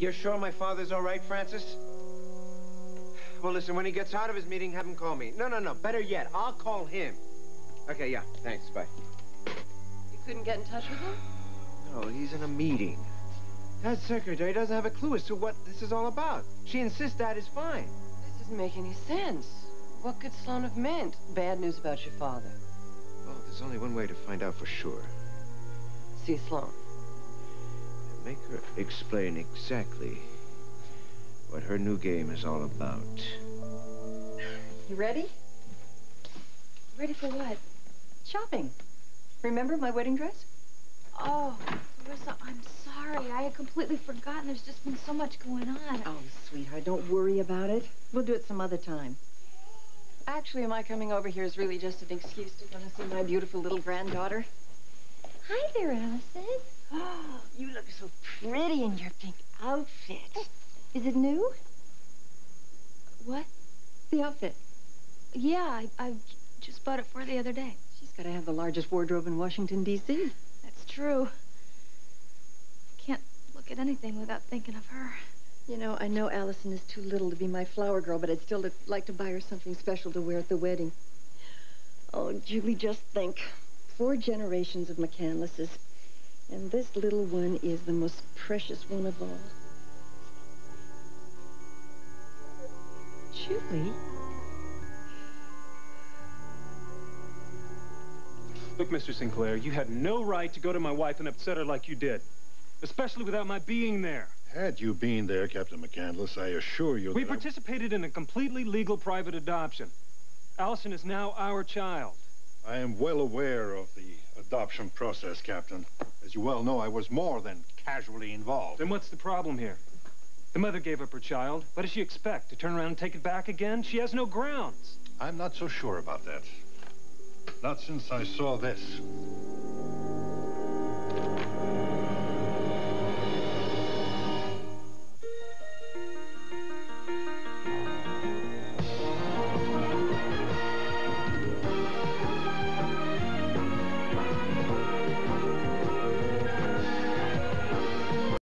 You're sure my father's all right, Francis? Well, listen, when he gets out of his meeting, have him call me. No, no, no. Better yet, I'll call him. Okay, yeah. Thanks. Bye. You couldn't get in touch with him? No, he's in a meeting. That secretary doesn't have a clue as to what this is all about. She insists that is fine. This doesn't make any sense. What could Sloane have meant? Bad news about your father. Well, there's only one way to find out for sure. See Sloane. And make her explain exactly what her new game is all about. You ready? Ready for what? Shopping. Remember my wedding dress? Oh, Clarissa, I'm sorry. I had completely forgotten. There's just been so much going on. Oh, sweetheart, don't worry about it. We'll do it some other time. Actually, my coming over here is really just an excuse to come and see my beautiful little granddaughter. Hi there, Allison. You look so pretty in your pink outfit. Is it new? What? The outfit. Yeah, I, I just bought it for her the other day. She's got to have the largest wardrobe in Washington, D.C. That's true. I can't look at anything without thinking of her. You know, I know Allison is too little to be my flower girl, but I'd still like to buy her something special to wear at the wedding. Oh, Julie, just think. Four generations of McCandlesses. And this little one is the most precious one of all. Julie? Look, Mr. Sinclair, you had no right to go to my wife and upset her like you did. Especially without my being there. Had you been there, Captain McCandless, I assure you We that I- participated in a completely legal private adoption. Allison is now our child. I am well aware of the adoption process, Captain. As you well know, I was more than casually involved. Then what's the problem here? The mother gave up her child. What does she expect? To turn around and take it back again? She has no grounds. I'm not so sure about that. Not since I saw this.